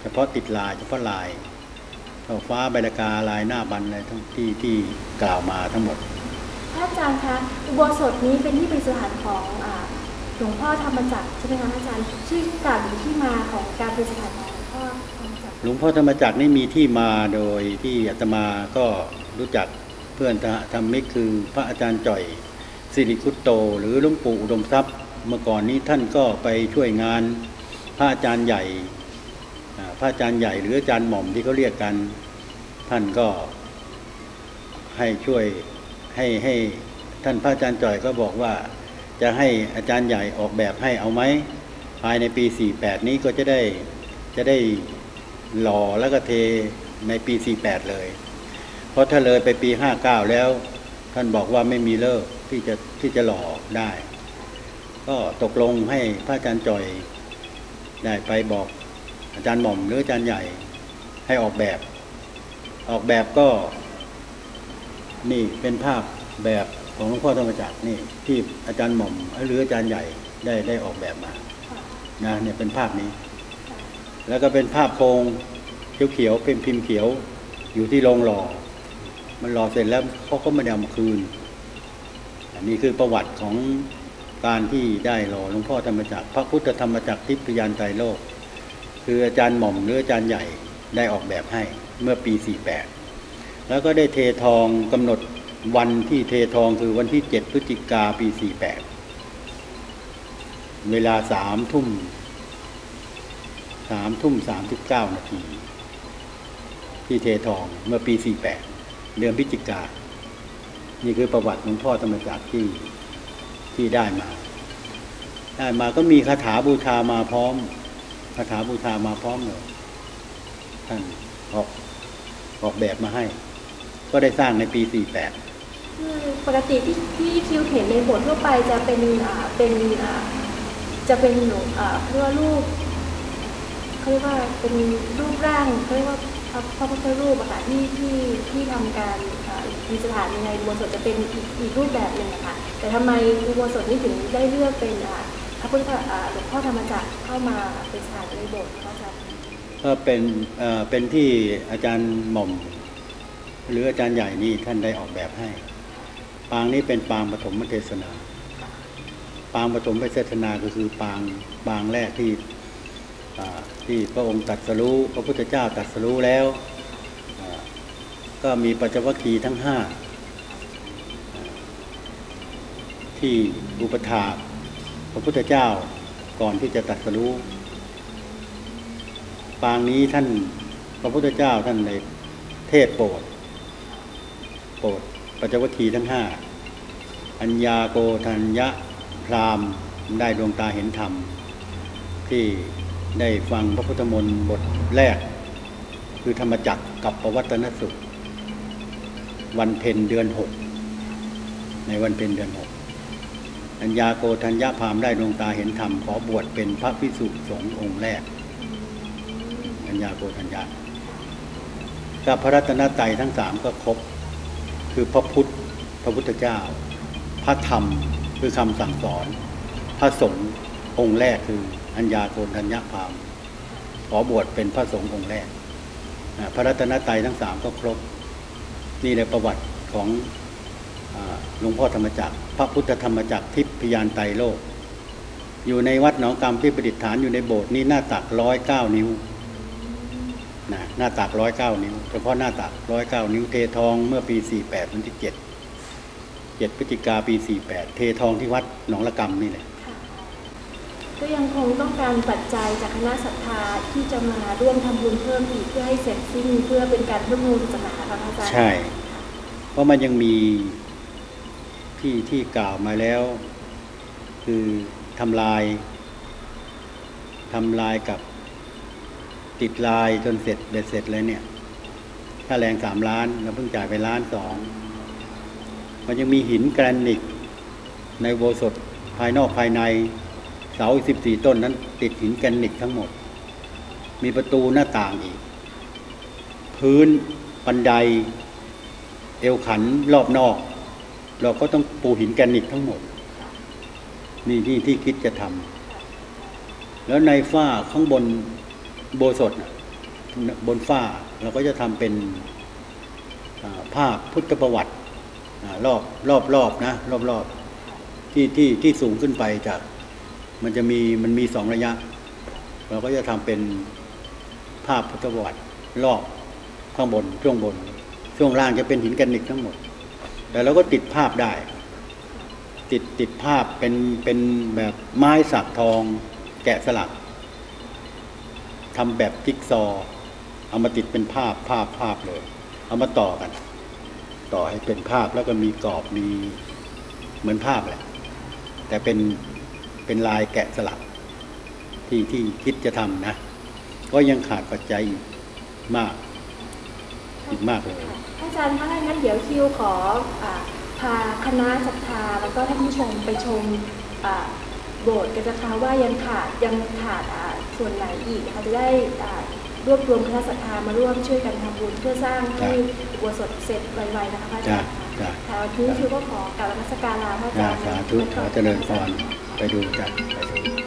เฉพาะติดลายเฉพาะลายเท่าฟ้าใบละกาลายหน้าบันอะไรทั้งที่ที่กล่าวมาทั้งหมดพระอาจารย์คะอุโบสถนี้เป็นที่ประดิษฐานของอ่า ลวงพ่อธรรมจักรใช่ไหมคะอาจารย์ชื่อกล่าวถึงที่มาของการเประดิษฐานของหลวงพ่อธรรมจักรหลวงพ่อธรรมจักรนี่มีที่มาโดยที่อาตมาก็รู้จักเพื่อนธรรมิกคือพระอาจารย์จ่อยสิริคุตโต หรือหลวงปู่อุดมทรัพย์ เมื่อก่อนนี้ท่านก็ไปช่วยงานพระอาจารย์ใหญ่พระอาจารย์ใหญ่หรืออาจารย์หม่อมที่เขาเรียกกัน ท่านก็ให้ช่วยให้ให้ท่านพระอาจารย์จ่อยก็บอกว่า จะให้อาจารย์ใหญ่ออกแบบให้เอาไหมภายในปี 48 นี้ก็จะได้จะได้หล่อแล้วก็เทในปี 48 เลย เพราะถ้าเลยไปปี 59 แล้ว ท่านบอกว่าไม่มีเลิกที่จะที่จะหล่อได้ ก็ตกลงให้พระอาจารย์จ่อยได้ไปบอกอาจารย์หม่อมหรืออาจารย์ใหญ่ให้ออกแบบ ออกแบบก็ นี่เป็นภาพแบบ ของหลวงพ่อธรรมจักรนี่ที่อาจารย์หม่อมหรืออาจารย์ใหญ่ได้ได้ออกแบบมานะเนี่ยเป็นภาพนี้ แล้วก็เป็นภาพโครงเขียวๆเป็นพิมพ์เขียว อยู่ที่โรงหล่อ มันหล่อเสร็จแล้วเขาก็ม่ได้เอามาคืน อันนี้คือประวัติของการที่ได้หล่อหลวงพ่อธรรมจักรพระพุทธธรรมจักรทิพยานไตรโลก คืออาจารย์หม่อมหรืออาจารย์ใหญ่ได้ออกแบบให้เมื่อปี 48 แล้วก็ได้เททองกำหนด วันที่เททองคือวันที่7พฤศจิกาปี48เวลาสามทุ่มสามทุ่มสามสิบเก้านาที ที่เททองเมื่อปีสี่แปดเดือนพฤศจิกา นี่คือประวัติหลวงพ่อธรรมจักรที่ที่ได้มา ได้มาก็มีคาถาบูชามาพร้อมคาถาบูชามาพร้อมเลยท่านออกออกแบบมาให้ ก็ได้สร้างในปีสี่แปด ปกติที่ที่คิวเห็นในบสถ์ทั่วไปจะเป็นอ่าเป็นอ่าจะเป็นหนูอ่าเรียกว่ารูปเขาเรียกว่าเป็นรูปร่างเขาเรียกว่าพระพระพุทธรูปอะค่ะที่ที่ที่ทำการอ่ามีสถานในอุโบสถจะเป็นอีกอีกรูปแบบหนึ่งอะค่ะแต่ทำไมอุโบสถนี้ถึงได้เลือกเป็นอ่าพระพุทธอ่าหลวงพ่อธรรมจักรเข้ามาเป็นสถานในโบสถ์คะอาจารย์ก็เป็นอ่อเป็นที่อาจารย์หม่อม หรืออาจารย์ใหญ่นี่ท่านได้ออกแบบให้ ปางนี้เป็นปางปฐมเทศนา ปางปฐมเทศนาก็คือปางปางแรกที่ที่พระองค์ตัดสรู้พระพุทธเจ้าตัดสรู้แล้ว ก็มีปัจจวัคคีทั้งห้าที่อุปถาพระพุทธเจ้าก่อนที่จะตัดสรู้ ปางนี้ท่านพระพุทธเจ้าท่านในเทศโปรดโปรด ปัจจวัคคีทั้งห้าอัญญาโกธัญญะพรามได้ดวงตาเห็นธรรม ที่ได้ฟังพระพุทธมนต์บทแรก คือธรรมจักรกับประวัตนสุข วันเพ็ญเดือนหกในวันเพ็ญเดือนหกอัญญาโกธัญญะพรามได้ดวงตาเห็นธรรม ขอบวชเป็นพระพิสุสงฆ์องค์แรก อัญญาโกธัญญะกับพระรัตนตรัยทั้งสามก็ครบ คือพระพุทธพระพุทธเจ้า พระธรรมคือคำสั่งสอน พระสงฆ์องค์แรกคืออัญญาโกณทัญญาพามขอบวชเป็นพระสงฆ์องค์แรก พระรัตนตรัยทั้งสามก็ครบ นี่ในประวัติของอหลวงพ่อธรรมจักร พระพุทธธรรมจักรทิพยานไตโลก อยู่ในวัดหนองกำที่ประดิษฐานอยู่ในโบสถ์นี่หน้าตักร้อยเก้านิ้ว นะหน้าตักร้อยเก้านิ้วเฉพาะหน้าตักร้อยเก้านิ้วเททองเมื่อปีสี่แปดวันที่เจ็ดเจ็ดพฤศจิกาปีสี่แปดเททองที่วัดหนองละกำนี่แหละก็ยังคงต้องการปัจจัยจากคณะศรัทธาที่จะมาร่วมทำบุญเพิ่มอีกเพื่อให้เสร็จสิ้นเพื่อเป็นการเพิ่มมูลศาสนาค่ะพระอาจารย์ใช่ เพราะมันยังมีที่ที่กล่าวมาแล้ว คือทำลายทำลายกับ ติดลายจนเสร็จเบ็ดเสร็จเลยเนี่ยค่าแรงสามล้านเราเพิ่งจ่ายไปล้านสองมันยังมีหินแกรนิตในโบสถภายนอกภายในเสาสิบสี่ต้นนั้น ติดหินแกรนิตทั้งหมด มีประตูหน้าต่างอีก พื้นบันได เอวขันรอบนอก เราก็ต้องปูหินแกรนิตทั้งหมด นี่ที่ที่คิดจะทำแล้วในฝ้าข้างบน โบสถบนฝ้าเราก็จะทำเป็นภาพพุทธประวัติรอบรอบรอบนะรอบรอบที่ที่ที่สูงขึ้นไปจาก มันจะมีมันมีสองระยะ เราก็จะทำเป็นภาพพุทธประวัติรอบข้างบนช่วงบน ช่วงล่างจะเป็นหินแกรนิตทั้งหมด แต่เราก็ติดภาพได้ ติดติดภาพเป็นเป็นแบบไม้สักทองแกะสลัก ทำแบบจิ๊กซอว์เอามาติดเป็นภาพภาพภาพเลย เอามาต่อกัน ต่อให้เป็นภาพแล้วก็มีกรอบมีเหมือนภาพแหละ แต่เป็นเป็นลายแกะสลักที่ที่คิดจะทำนะ ก็ยังขาดปัจจัยมาก อีกมากเลยอาจารย์ถ้างั้นเดี๋ยวคิวขออพาคณะศรัทธาแล้วก็ท่านผู้ชมไปชมโบสถ์กันนะคะว่ายังขาดยังขาดอ่า ส่วนไหนอีกนะคะจะได้อ่ารวบรวมคณะศรัทธามาร่วมช่วยกันทำบุญเพื่อสร้างให้อุโบสถเสร็จไวๆนะคะพระอาจ้าจารย์จ้าค่ะวันนี้คิวก็ขอกราบนมัสการลาพระอาจ้าจารย์สาธุขอเจริญพรไปดูจ้ะไปดู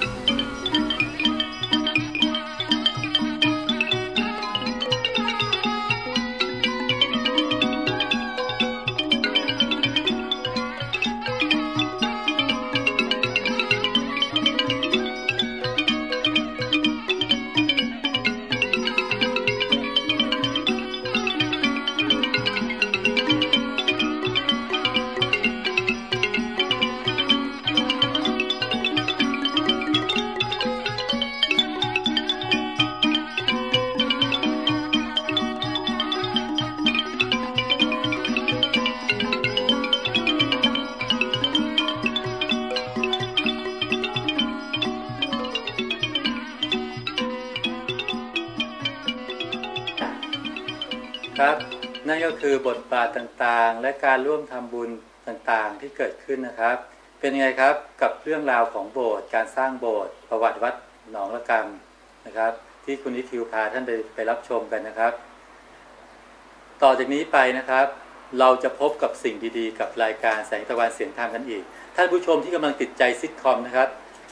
และการร่วมทำบุญต่างๆที่เกิดขึ้นนะครับ เป็นยังไงครับกับเรื่องราวของโบสถ์การสร้างโบสถ์ประวัติวัดหนองละกำนะครับ ที่คุณนิทิวพาท่านไปไปรับชมกันนะครับ ต่อจากนี้ไปนะครับ เราจะพบกับสิ่งดีๆ กับรายการแสงตะวันเสียงธรรมกันอีก ท่านผู้ชมที่กำลังติดใจซิทคอมนะครับ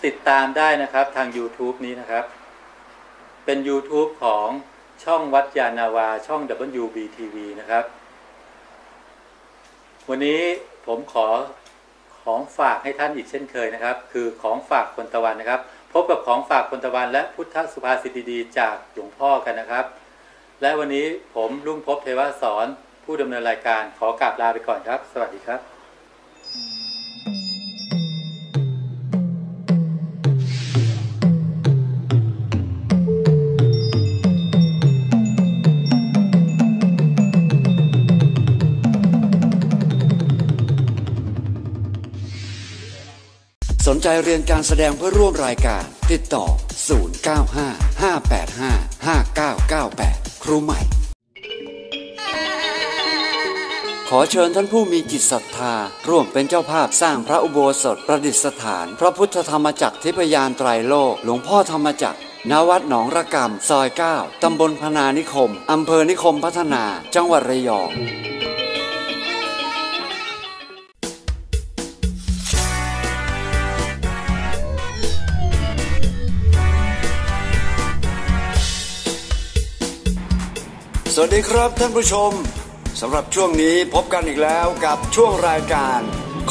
ติดตามได้นะครับทาง YouTube นี้นะครับ เป็น YouTube ของช่องวัดยานาวาช่อง WBTV นะครับ วันนี้ผมขอของฝากให้ท่านอีกเช่นเคยนะครับ คือของฝากคนตะวันนะครับ พบกับของฝากคนตะวันและพุทธสุภาษิตดีๆจากหลวงพ่อกันนะครับ และวันนี้ผมลุงพบเทวสอนผู้ดำเนินรายการขอกราบลาไปก่อนครับ สวัสดีครับ ใจเรียนการแสดงเพื่อร่วมรายการ ติดต่อ 095 585 5998 ครูใหม่ ขอเชิญท่านผู้มีจิตศรัทธา ร่วมเป็นเจ้าภาพสร้างพระอุโบสถประดิษฐาน พระพุทธธรรมจักรทิพยานไตรโลก หลวงพ่อธรรมจักรณวัดหนองระกำซอย 9 ตำบลพนานิคม อำเภอนิคมพัฒนา จังหวัดระยอง วัสดีครับท่านผู้ชมสำหรับช่วงนี้พบกันอีกแล้วกับช่วงรายการ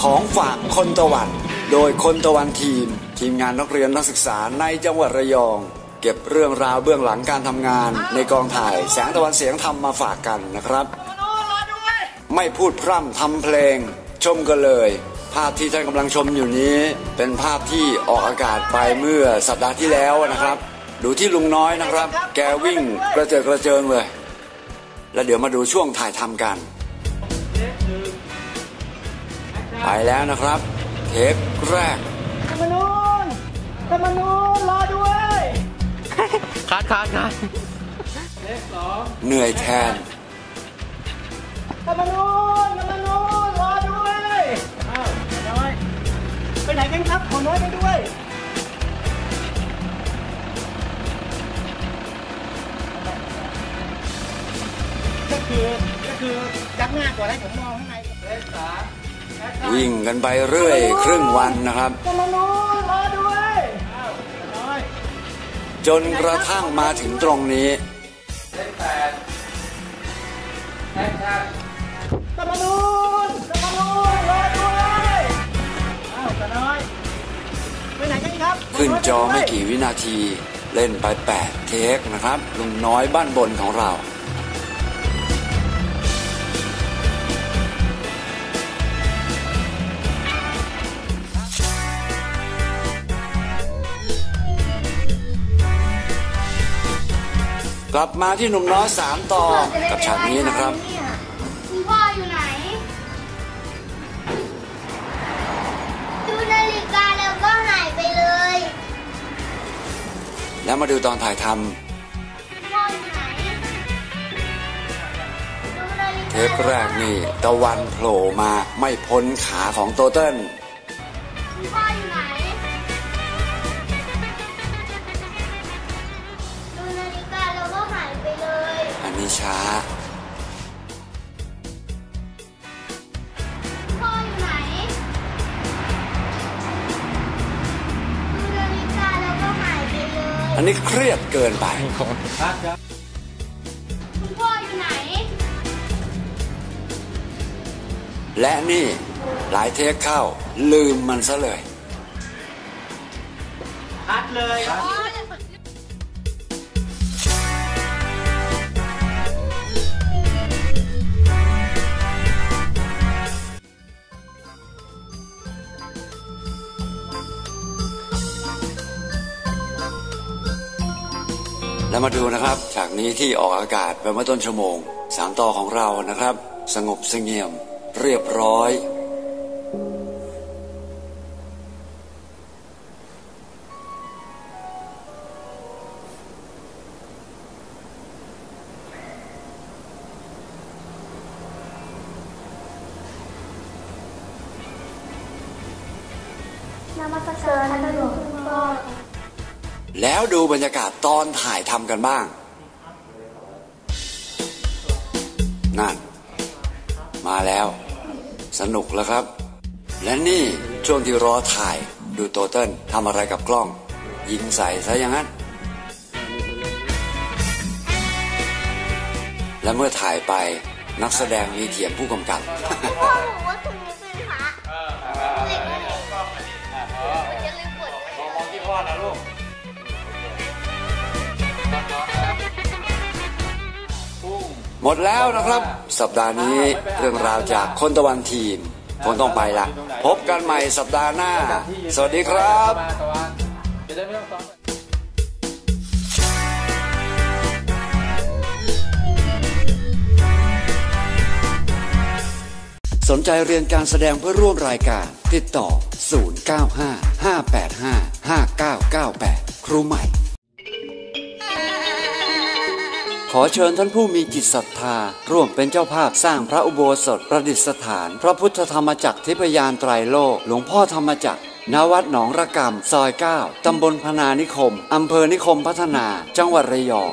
ของฝากคนตะวัน โดยคนตะวันทีม ทีมงานนักเรียนนักศึกษาในจังหวัดระยอง เก็บเรื่องราวเบื้องหลังการทำงาน ในกองถ่ายแสงตะวันเสียงธรรมมาฝากกันนะครับ ไม่พูดพร่ำทำเพลง ชมกันเลย ภาพที่ท่านกำลังชมอยู่นี้ เป็นภาพที่ออกอากาศไปเมื่อสัปดาห์ที่แล้วนะครับ ดูที่ลุงน้อยนะครับ แกวิ่งกระเจิดกระเจิงเลย แล้วเดี๋ยวมาดูช่วงถ่ายทำกัน ไปแล้วนะครับ เทปแรกธรรมนูนธรรมนูนรอด้วยขาดขาดขาดเลขสองเหนื่อยแทนกำมะนูนกำมะนูนรอด้วยอ้าวน้อยไปไหนกันครับขอน้อยไปด้วย ก็คือก็คือยักหน้าก่อนให้ผมมองข้างในเลขสามแอคชั่นวิ่งกันไปเรื่อย ครึ่งวันนะครับกำมะนูนรอด้วยอ้าวน้อยจนกระทั่งมาถึงตรงนี้เลขแปดแอคชั่นกำมะนูนกำมะนูนรอด้วยอ้าวตาน้อยไปไหนกันครับ ขึ้นจอไม่กี่วินาทีเล่นไป 8 เทคนะครับ ลุงน้อยบ้านบนของเรา กลับมาที่หนุ่มน้อยสามต่อกับฉากนี้นะครับคุณพ่ออยู่ไหน ดูนาฬิกาแล้วก็หายไปเลย แล้วมาดูตอนถ่ายทคุณพ่ออยู่ไหนดูนาฬิำกาเทปแรกนี่ตะวันโผล่มาไม่พ้นขาของโตเติ้ลคุณพ่ออยู่ นนี้เครียดเกินไปพักครับคุณพ่ออยู่ไหน และนี่หลายเทคเข้าลืมมันซะเลย พัดเลย มาดูนะครับ จากนี้ที่ออกอากาศไปเมื่อต้นชั่วโมง สามต่อของเรานะครับ สงบเสงี่ยม เรียบร้อย บรรยากาศตอนถ่ายทำกันบ้าง นั่น มาแล้ว สนุกแล้วครับ และนี่ช่วงที่รอถ่ายดูโตเติ้ลทำอะไรกับกล้อง ยิงใส่ซะอย่างนั้น และเมื่อถ่ายไปนักแสดงมีเถียงผู้กำกับพ่อบอกว่าคุณ หมดแล้วนะครับ สัปดาห์นี้เรื่องราวจากคนตะวันทีมคงต้องไปละ พบกันใหม่สัปดาห์หน้า สวัสดีครับสนใจเรียนการแสดงเพื่อร่วมรายการ ติดต่อ 095-585-5998 ครูใหม่ ขอเชิญท่านผู้มีจิตศรัทธา ร่วมเป็นเจ้าภาพสร้างพระอุโบสถประดิษฐาน พระพุทธธรรมจักรทิพยานไตรโลก หลวงพ่อธรรมจักรณวัดหนองระกำซอย 9 ตำบลพนานิคม อำเภอนิคมพัฒนา จังหวัดระยอง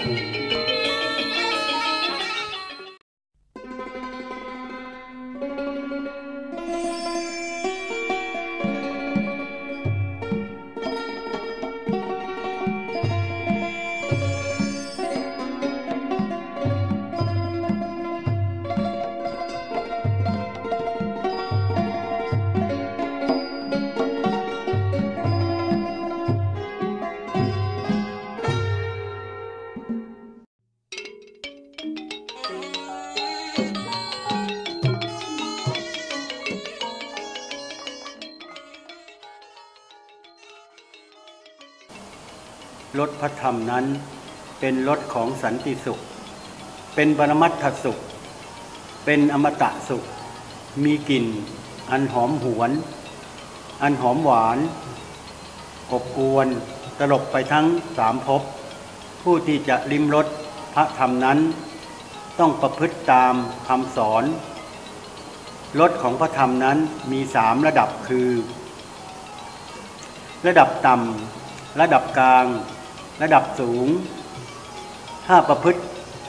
รถพระธรรมนั้น เป็นรถของสันติสุข เป็นปรมัตถสุข เป็นอมตะสุข มีกลิ่น อันหอมหวน อันหอมหวานอบอวนตลบไปทั้งสามภพผู้ที่จะลิ้มรสพระธรรมนั้น ต้องประพฤติตามคำสอนรสของพระธรรมนั้นมีสามระดับคือ ระดับต่ำระดับกลาง ระดับสูง ถ้าประพฤติ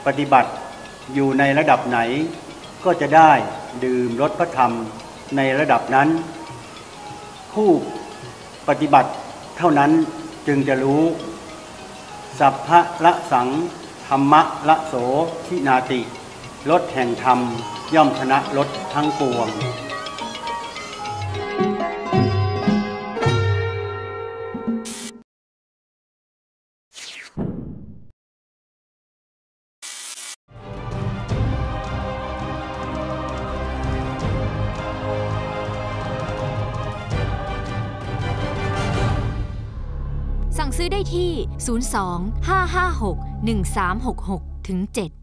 ปฏิบัติอยู่ในระดับไหน ก็จะได้ดื่มรสพระธรรมในระดับนั้น ผู้ปฏิบัติเท่านั้นจึงจะรู้ สัพพะละสังธรรมะละโสทินาติรถแห่งธรรมย่อมชนะรถทั้งปวง 02 556 1366 ถึง 7